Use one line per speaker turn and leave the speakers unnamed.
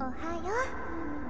おはよう。